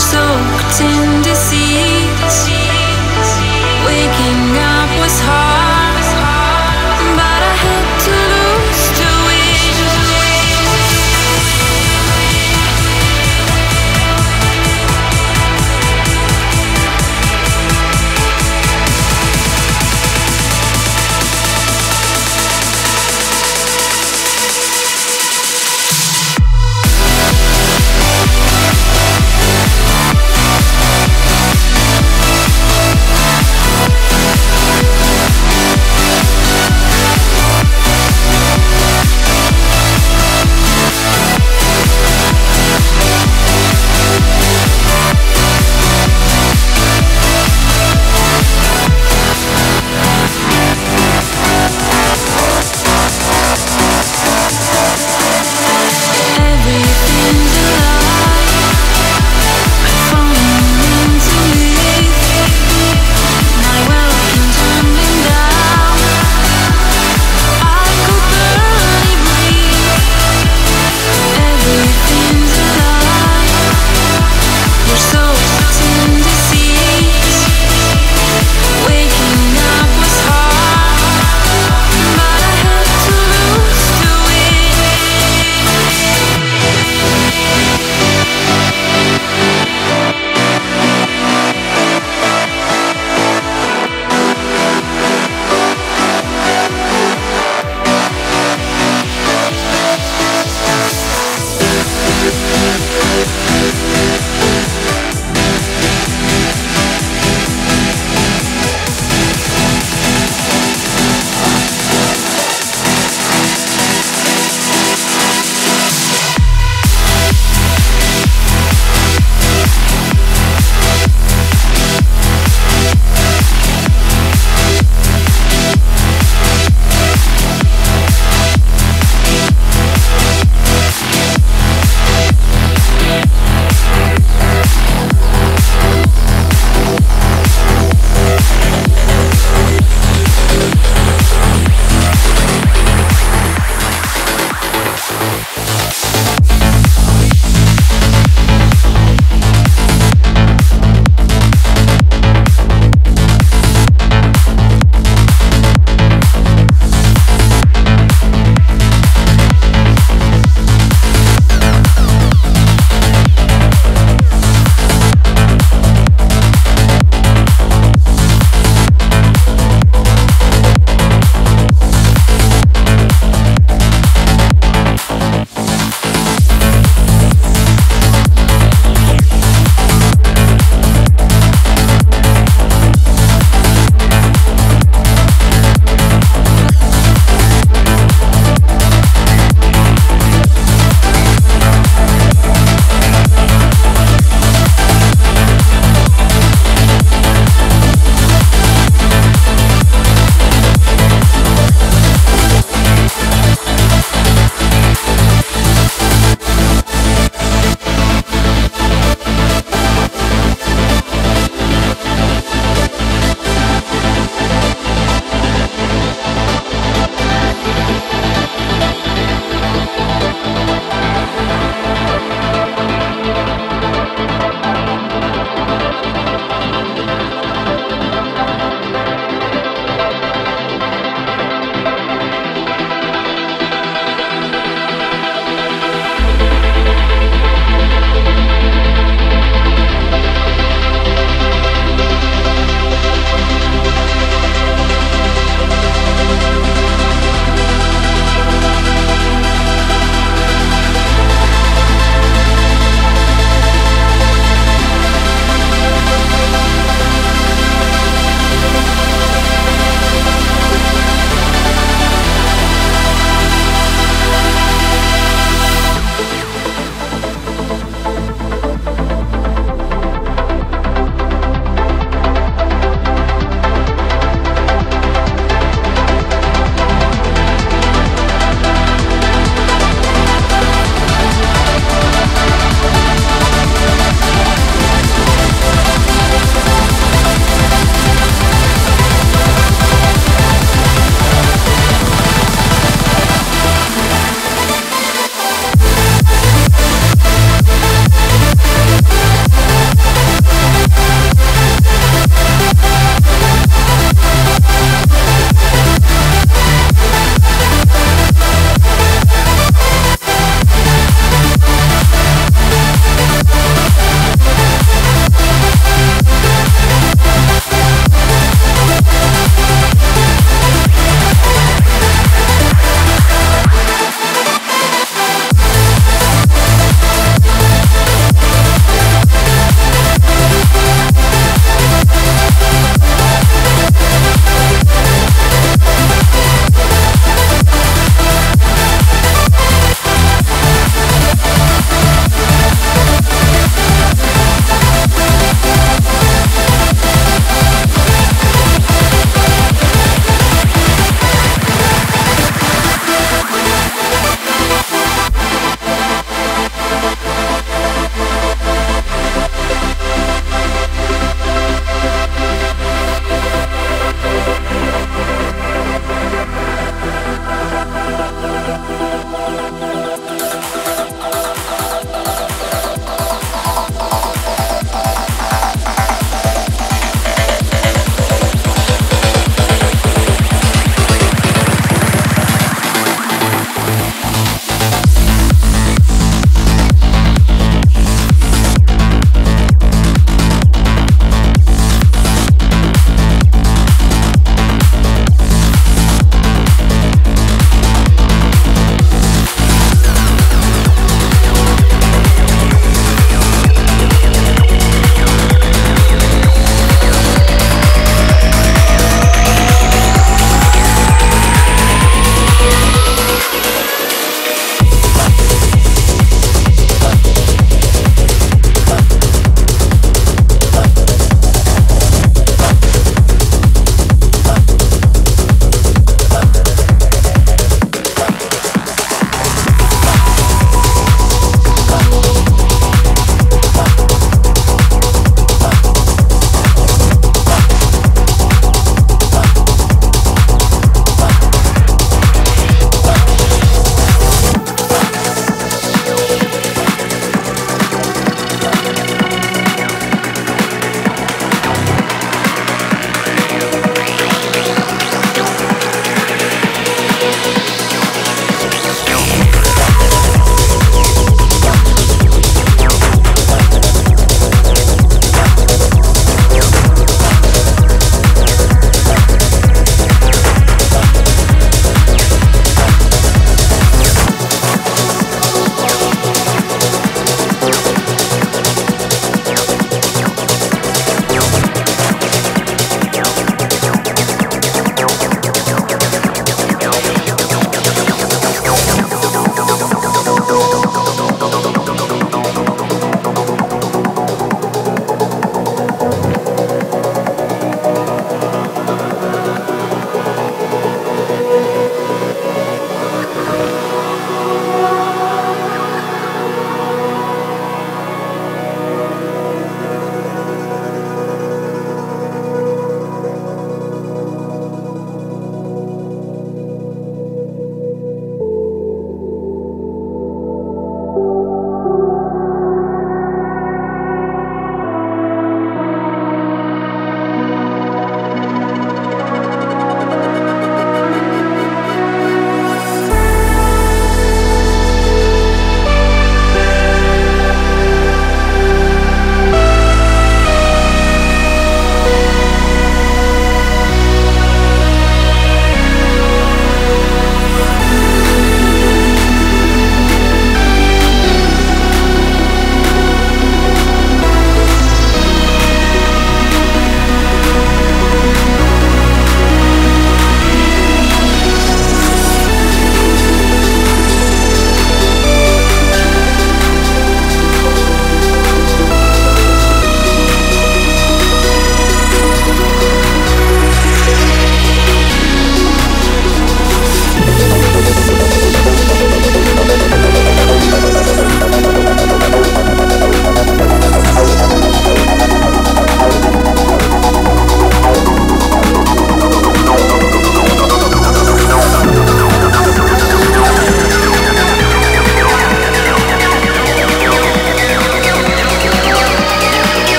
soaked in despair.